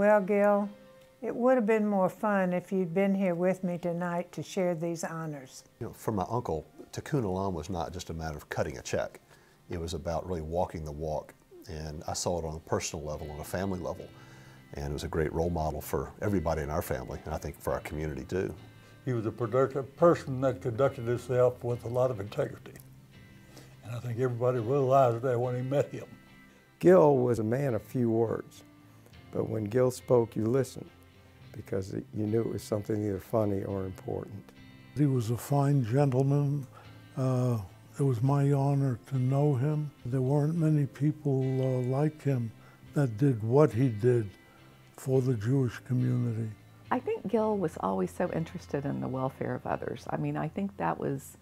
Well, Gil, it would have been more fun if you'd been here with me tonight to share these honors. You know, for my uncle, Tikkun Olam was not just a matter of cutting a check. It was about really walking the walk. And I saw it on a personal level, on a family level. And it was a great role model for everybody in our family, and I think for our community too. He was a productive person that conducted himself with a lot of integrity. And I think everybody realized that when he met him. Gil was a man of few words, but when Gil spoke, you listened because you knew it was something either funny or important. He was a fine gentleman. Uh, it was my honor to know him. There weren't many people uh, like him that did what he did for the Jewish community. I think Gil was always so interested in the welfare of others. I mean, I think that was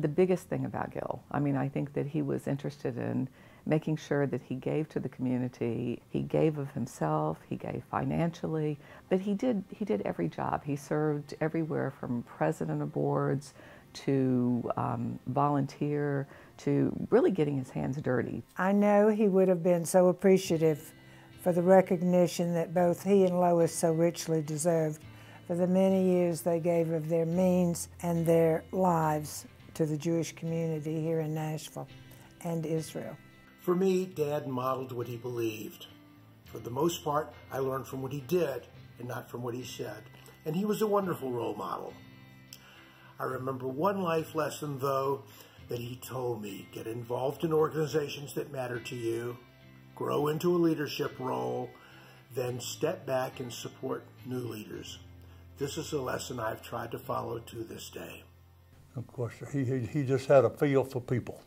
the biggest thing about Gil. I mean, I think that he was interested in making sure that he gave to the community. He gave of himself, he gave financially, but he did he did every job. He served everywhere from president of boards to um, volunteer to really getting his hands dirty. I know he would have been so appreciative for the recognition that both he and Lois so richly deserved for the many years they gave of their means and their lives to the Jewish community here in Nashville and Israel. For me, Dad modeled what he believed. For the most part, I learned from what he did and not from what he said. And he was a wonderful role model. I remember one life lesson, though, that he told me get involved in organizations that matter to you, grow into a leadership role, then step back and support new leaders. This is a lesson I've tried to follow to this day. Of course, he, he, he just had a feel for people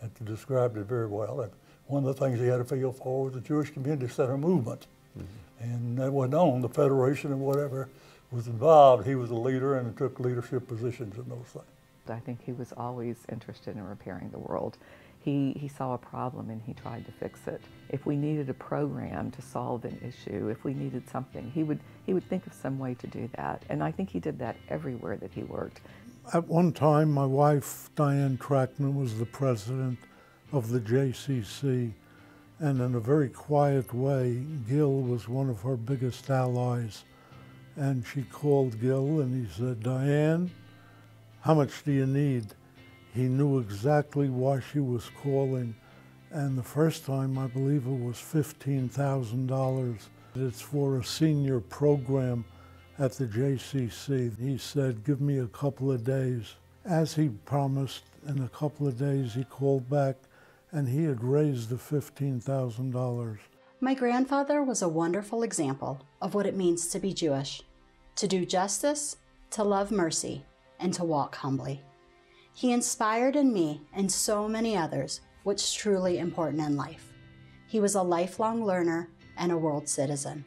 and described it very well. And one of the things he had a feel for was the Jewish Community Center movement. Mm -hmm. And that went on, the Federation and whatever was involved, he was a leader and took leadership positions in those things. I think he was always interested in repairing the world. He, he saw a problem and he tried to fix it. If we needed a program to solve an issue, if we needed something, he would, he would think of some way to do that. And I think he did that everywhere that he worked. At one time, my wife, Diane Trackman, was the president of the JCC. And in a very quiet way, Gil was one of her biggest allies. And she called Gil and he said, Diane, how much do you need? He knew exactly why she was calling. And the first time, I believe it was $15,000. It's for a senior program at the JCC. He said, give me a couple of days. As he promised, in a couple of days, he called back and he had raised the $15,000. My grandfather was a wonderful example of what it means to be Jewish, to do justice, to love mercy, and to walk humbly. He inspired in me and so many others what's truly important in life. He was a lifelong learner and a world citizen.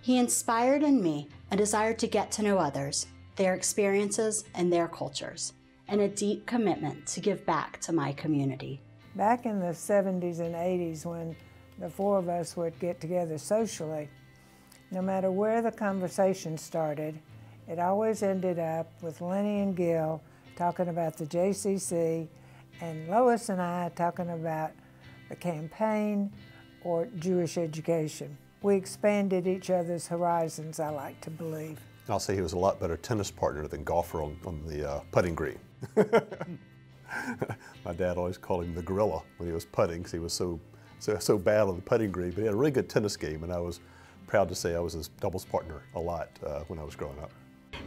He inspired in me a desire to get to know others, their experiences, and their cultures, and a deep commitment to give back to my community. Back in the 70s and 80s, when the four of us would get together socially, no matter where the conversation started, it always ended up with Lenny and Gil talking about the JCC and Lois and I talking about the campaign or Jewish education. We expanded each other's horizons, I like to believe. I'll say he was a lot better tennis partner than golfer on, on the uh, putting green. My dad always called him the gorilla when he was putting because he was so, so, so bad on the putting green, but he had a really good tennis game and I was proud to say I was his doubles partner a lot uh, when I was growing up.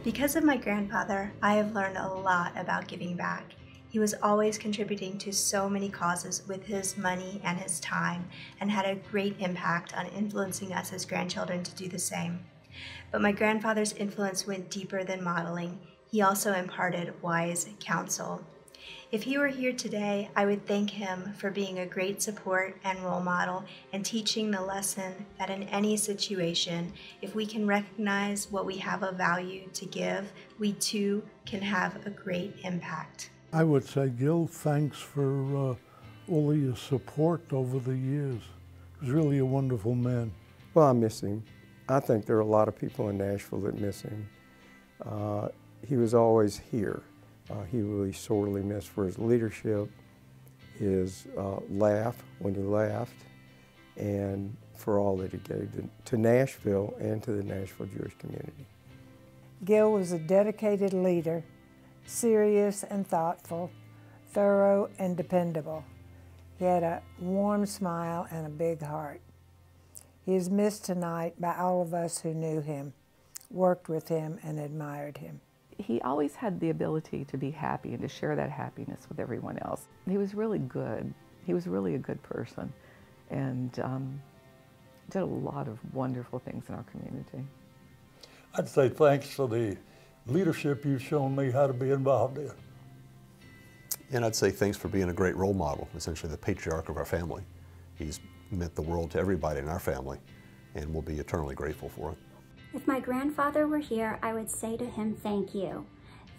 Because of my grandfather, I have learned a lot about giving back. He was always contributing to so many causes with his money and his time and had a great impact on influencing us as grandchildren to do the same. But my grandfather's influence went deeper than modeling. He also imparted wise counsel. If he were here today, I would thank him for being a great support and role model and teaching the lesson that in any situation, if we can recognize what we have of value to give, we too can have a great impact. I would say, Gil, thanks for uh, all of your support over the years. He was really a wonderful man. Well, I miss him. I think there are a lot of people in Nashville that miss him. Uh, he was always here. Uh, he really sorely missed for his leadership, his uh, laugh when he laughed, and for all that he gave to Nashville and to the Nashville Jewish community. Gil was a dedicated leader, serious and thoughtful, thorough and dependable. He had a warm smile and a big heart. He is missed tonight by all of us who knew him, worked with him, and admired him. He always had the ability to be happy and to share that happiness with everyone else. He was really good. He was really a good person and um, did a lot of wonderful things in our community. I'd say thanks for the leadership you've shown me how to be involved in. And I'd say thanks for being a great role model, essentially the patriarch of our family. He's meant the world to everybody in our family, and we'll be eternally grateful for it. If my grandfather were here, I would say to him, thank you.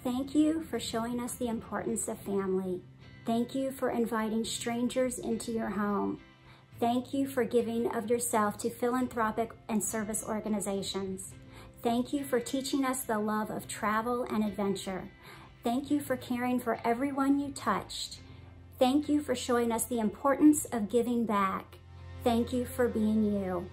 Thank you for showing us the importance of family. Thank you for inviting strangers into your home. Thank you for giving of yourself to philanthropic and service organizations. Thank you for teaching us the love of travel and adventure. Thank you for caring for everyone you touched. Thank you for showing us the importance of giving back. Thank you for being you.